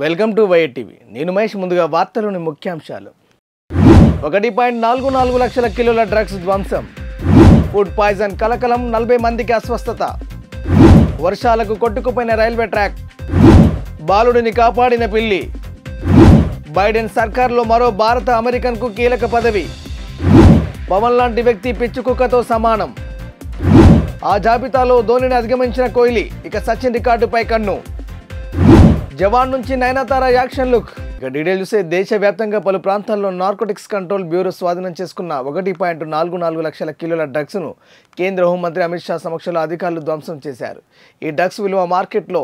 Welcome to వైఎట్ TV. నేను మహేష్ ముందుగా వార్తలోని ముఖ్యాంశాలు. ఒకటి పాయింట్ నాలుగు నాలుగు లక్షల కిలోల డ్రగ్స్ ధ్వంసం. ఫుడ్ పాయిజన్ కలకలం నలభై మందికి అస్వస్థత. వర్షాలకు కొట్టుకుపోయిన రైల్వే ట్రాక్. బాలుడిని కాపాడిన పిల్లి. బైడెన్ సర్కార్లో మరో భారత అమెరికన్కు కీలక పదవి. పవన్ లాంటి వ్యక్తి పిచ్చుకుక్కతో సమానం. ఆ జాబితాలో ధోనిని అధిగమించిన కోహ్లీ ఇక సచిన్ రికార్డుపై కన్ను. జవాన్ నుంచి నయనతార యాక్షన్ లుక్. ఇక డీటెయిల్ చూస్తే దేశవ్యాప్తంగా పలు ప్రాంతాల్లో నార్కోటిక్స్ కంట్రోల్ బ్యూరో స్వాధీనం చేసుకున్న ఒకటి పాయింట్ నాలుగు నాలుగు లక్షల కిలోల డ్రగ్స్ను కేంద్ర హోంమంత్రి అమిత్ షా సమక్షంలో అధికారులు ధ్వంసం చేశారు. ఈ డ్రగ్స్ విలువ మార్కెట్లో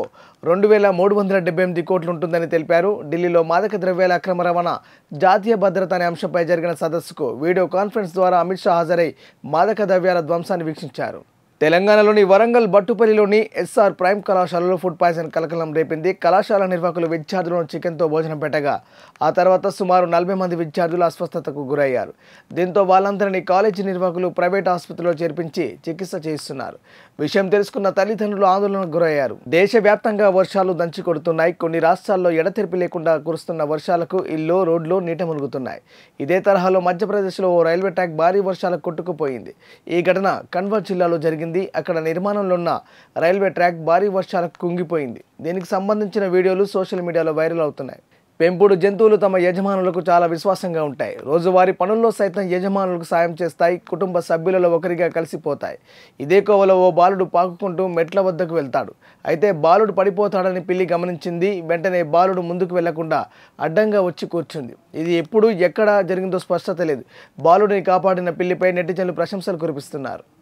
రెండు వేల మూడు వందల డెబ్బై ఎనిమిది కోట్లు ఉంటుందని తెలిపారు. ఢిల్లీలో మాదక ద్రవ్యాల అక్రమ రవాణా జాతీయ భద్రత అనే అంశంపై జరిగిన సదస్సుకు వీడియో కాన్ఫరెన్స్ ద్వారా అమిత్ షా హాజరై మాదక ద్రవ్యాల ధ్వంసాన్ని వీక్షించారు. తెలంగాణలోని వరంగల్ బట్టుపల్లిలోని ఎస్ఆర్ ప్రైమ్ కళాశాలలో ఫుడ్ పాయిజన్ కలకలం రేపింది. కళాశాల నిర్వాహకులు విద్యార్థులను చికెన్తో భోజనం పెట్టగా ఆ తర్వాత సుమారు నలభై మంది విద్యార్థులు అస్వస్థతకు గురయ్యారు. దీంతో వాళ్ళందరినీ కాలేజీ నిర్వాహకులు ప్రైవేట్ ఆసుపత్రిలో చేర్పించి చికిత్స చేయిస్తున్నారు. విషయం తెలుసుకున్న తల్లిదండ్రులు ఆందోళనకు గురయ్యారు. దేశవ్యాప్తంగా వర్షాలు దంచి కొడుతున్నాయి. కొన్ని రాష్ట్రాల్లో ఎడతెరిపి లేకుండా కురుస్తున్న వర్షాలకు ఇల్లు రోడ్లు నీట మునుగుతున్నాయి. ఇదే తరహాలో మధ్యప్రదేశ్లో ఓ రైల్వే ట్రాక్ భారీ వర్షాలకు కొట్టుకుపోయింది. ఈ ఘటన కన్వర్ జిల్లాలో జరిగింది. అక్కడ నిర్మాణంలో ఉన్న రైల్వే ట్రాక్ భారీ వర్షాలకు కుంగిపోయింది. దీనికి సంబంధించిన వీడియోలు సోషల్ మీడియాలో వైరల్ అవుతున్నాయి. పెంపుడు జంతువులు తమ యజమానులకు చాలా విశ్వాసంగా ఉంటాయి. రోజువారీ పనుల్లో సైతం యజమానులకు సాయం చేస్తాయి. కుటుంబ సభ్యులలో ఒకరిగా కలిసిపోతాయి. ఇదే కోవలో ఓ బాలుడు పాకుకుంటూ మెట్ల వద్దకు వెళ్తాడు. అయితే బాలుడు పడిపోతాడని పిల్లి గమనించింది. వెంటనే బాలుడు ముందుకు వెళ్ళకుండా అడ్డంగా వచ్చి కూర్చుంది. ఇది ఎప్పుడు ఎక్కడ జరిగిందో స్పష్టత లేదు. బాలుడిని కాపాడిన పిల్లిపై నెటిజన్లు ప్రశంసలు కురిపిస్తున్నారు.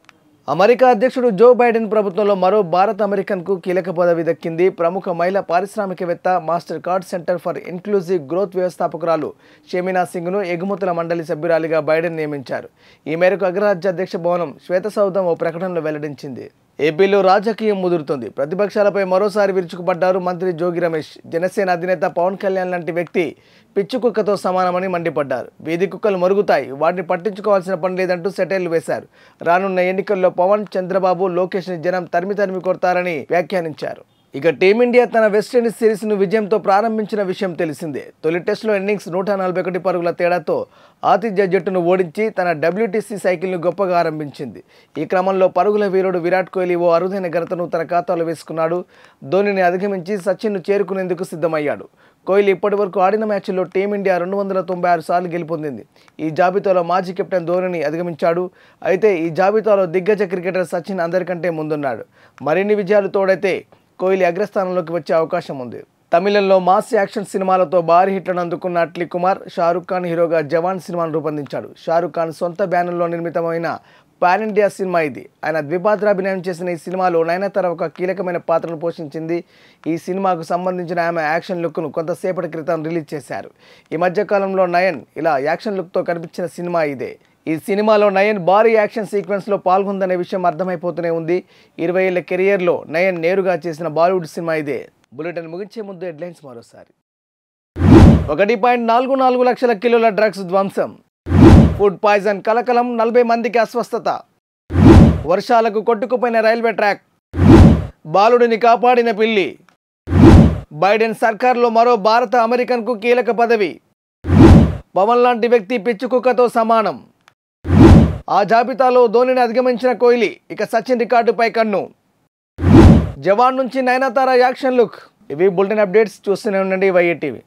అమెరికా అధ్యక్షుడు జో బైడెన్ ప్రభుత్వంలో మరో భారత్ అమెరికన్కు కీలక పదవి దక్కింది. ప్రముఖ మహిళా పారిశ్రామికవేత్త Mastercard Center for Inclusive Growth వ్యవస్థాపకురాలు Shamina సింగ్ను ఎగుమతుల మండలి సభ్యురాలిగా బైడెన్ నియమించారు. ఈ మేరకు అగ్రరాజ్య అధ్యక్ష భవనం శ్వేతసౌధం ఓ ప్రకటనలో వెల్లడించింది. ఏపీలో రాజకీయం ముదురుతుంది. ప్రతిపక్షాలపై మరోసారి విరుచుకుపడ్డారు మంత్రి జోగి రమేష్. జనసేన అధినేత పవన్ కళ్యాణ్ లాంటి వ్యక్తి పిచ్చి కుక్కతో సమానమని మండిపడ్డారు. వీధి కుక్కలు మరుగుతాయి. వాటిని పట్టించుకోవాల్సిన పని లేదంటూ సెటైర్లు వేశారు. రానున్న ఎన్నికల్లో పవన్ చంద్రబాబు లోకేష్ని జనం తరిమి తరిమి కొడతారని వ్యాఖ్యానించారు. ఇక టీమిండియా తన వెస్టిండీస్ సిరీస్ను విజయంతో ప్రారంభించిన విషయం తెలిసిందే. తొలి టెస్టులో ఇన్నింగ్స్ నూట నలభై ఒకటి పరుగుల తేడాతో ఆతిథ్య జట్టును ఓడించి తన డబ్ల్యూటీసీ సైకిల్ను గొప్పగా ఆరంభించింది. ఈ క్రమంలో పరుగుల వీరుడు విరాట్ కోహ్లీ ఓ అరుదైన ఘనతను తన ఖాతాలో వేసుకున్నాడు. ధోనిని అధిగమించి సచిన్ను చేరుకునేందుకు సిద్ధమయ్యాడు. కోహ్లీ ఇప్పటివరకు ఆడిన మ్యాచ్ల్లో టీమిండియా రెండు వందల తొంభై ఆరు సార్లు గెలుపొందింది. ఈ జాబితాలో మాజీ కెప్టెన్ ధోనిని అధిగమించాడు. అయితే ఈ జాబితాలో దిగ్గజ క్రికెటర్ సచిన్ అందరికంటే ముందున్నాడు. మరిన్ని విజయాలు తోడైతే కోహ్లీ అగ్రస్థానంలోకి వచ్చే అవకాశం ఉంది. తమిళంలో మాస్ యాక్షన్ సినిమాలతో భారీ హిట్లను అందుకున్న అట్లీ కుమార్ షారుఖ్ ఖాన్ హీరోగా జవాన్ సినిమాను రూపొందించాడు. షారుఖ్ ఖాన్ సొంత బ్యానర్లో నిర్మితమైన పాన్ ఇండియా సినిమా ఇది. ఆయన ద్విపాత్రాభినయం చేసిన ఈ సినిమాలో నయనతార ఒక కీలకమైన పాత్రను పోషించింది. ఈ సినిమాకు సంబంధించిన ఆమె యాక్షన్ లుక్ను కొంతసేపటి క్రితం రిలీజ్ చేశారు. ఈ మధ్యకాలంలో నయన్ ఇలా యాక్షన్ లుక్తో కనిపించిన సినిమా ఇదే. ఈ సినిమాలో నయన్ భారీ యాక్షన్ సీక్వెన్స్లో పాల్గొందనే విషయం అర్థమైపోతూనే ఉంది. ఇరవై ఏళ్ళ కెరియర్లో నయన్ నేరుగా చేసిన బాలీవుడ్ సినిమా ఇదే. బులెటిన్ ముగించే ముందు హెడ్లైన్స్ మరోసారి. ఒకటి పాయింట్ నాలుగు నాలుగు లక్షల కిలోల డ్రగ్స్ ధ్వంసం. ఫుడ్ పాయిజన్ కలకలం నలభై మందికి అస్వస్థత. వర్షాలకు కొట్టుకుపోయిన రైల్వే ట్రాక్. బాలుడిని కాపాడిన పిల్లి. బైడెన్ సర్కార్లో మరో భారత అమెరికన్కు కీలక పదవి. పవన్ లాంటి వ్యక్తి పిచ్చుకుక్కతో సమానం. ఆ జాబితాలో ధోనిని అధిగమించిన కోహ్లీ ఇక సచిన్ రికార్డుపై కన్ను. జవాన్ నుంచి నయనతార యాక్షన్ లుక్. ఇవి బులెటిన్ అప్డేట్స్ చూస్తూనే ఉండండి వైఏటీవీ